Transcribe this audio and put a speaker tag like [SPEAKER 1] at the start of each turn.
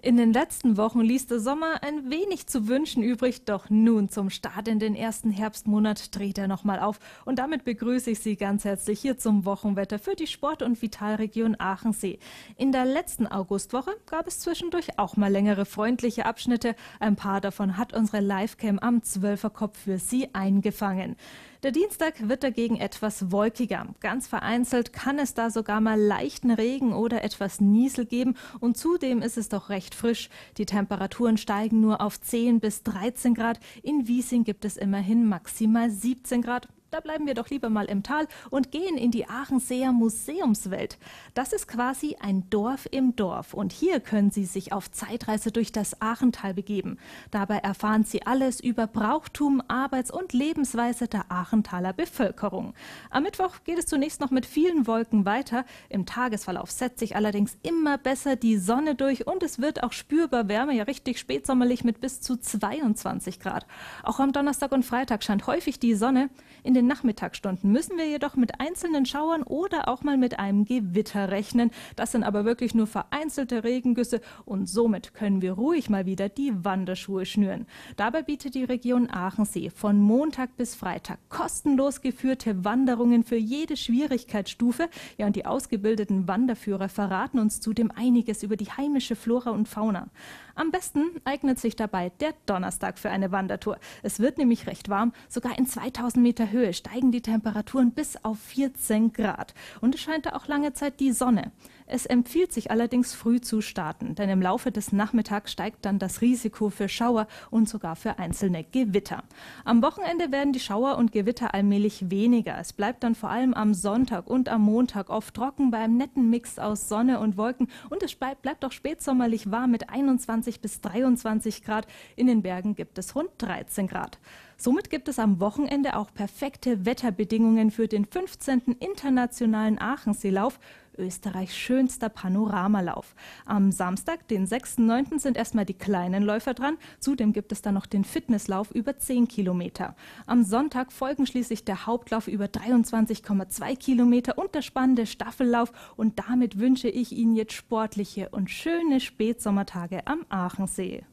[SPEAKER 1] In den letzten Wochen ließ der Sommer ein wenig zu wünschen übrig, doch nun zum Start in den ersten Herbstmonat dreht er nochmal auf. Und damit begrüße ich Sie ganz herzlich hier zum Wochenwetter für die Sport- und Vitalregion Aachensee. In der letzten Augustwoche gab es zwischendurch auch mal längere freundliche Abschnitte. Ein paar davon hat unsere Livecam am Zwölferkopf für Sie eingefangen. Der Dienstag wird dagegen etwas wolkiger. Ganz vereinzelt kann es da sogar mal leichten Regen oder etwas Niesel geben und zudem ist es doch recht frisch. Die Temperaturen steigen nur auf 10 bis 13 Grad. In Wiesing gibt es immerhin maximal 17 Grad. Da bleiben wir doch lieber mal im Tal und gehen in die Aachenseer Museumswelt. Das ist quasi ein Dorf im Dorf und hier können Sie sich auf Zeitreise durch das Aachental begeben. Dabei erfahren Sie alles über Brauchtum, Arbeits- und Lebensweise der Aachentaler Bevölkerung. Am Mittwoch geht es zunächst noch mit vielen Wolken weiter. Im Tagesverlauf setzt sich allerdings immer besser die Sonne durch und es wird auch spürbar wärmer, ja richtig spätsommerlich mit bis zu 22 Grad. Auch am Donnerstag und Freitag scheint häufig die Sonne. In den Nachmittagsstunden müssen wir jedoch mit einzelnen Schauern oder auch mal mit einem Gewitter rechnen. Das sind aber wirklich nur vereinzelte Regengüsse und somit können wir ruhig mal wieder die Wanderschuhe schnüren. Dabei bietet die Region Aachensee von Montag bis Freitag kostenlos geführte Wanderungen für jede Schwierigkeitsstufe. Ja, und die ausgebildeten Wanderführer verraten uns zudem einiges über die heimische Flora und Fauna. Am besten eignet sich dabei der Donnerstag für eine Wandertour. Es wird nämlich recht warm, sogar in 2000 Meter Steigen die Temperaturen bis auf 14 Grad. Und es scheint da auch lange Zeit die Sonne. Es empfiehlt sich allerdings früh zu starten, denn im Laufe des Nachmittags steigt dann das Risiko für Schauer und sogar für einzelne Gewitter. Am Wochenende werden die Schauer und Gewitter allmählich weniger. Es bleibt dann vor allem am Sonntag und am Montag oft trocken bei einem netten Mix aus Sonne und Wolken und es bleibt auch spätsommerlich warm mit 21 bis 23 Grad. In den Bergen gibt es rund 13 Grad. Somit gibt es am Wochenende auch perfekte Wetterbedingungen für den 15. Internationalen Aachenseelauf, Österreichs schönster Panoramalauf. Am Samstag, den 6.9., sind erstmal die kleinen Läufer dran. Zudem gibt es dann noch den Fitnesslauf über 10 Kilometer. Am Sonntag folgen schließlich der Hauptlauf über 23,2 Kilometer und der spannende Staffellauf. Und damit wünsche ich Ihnen jetzt sportliche und schöne Spätsommertage am Aachensee.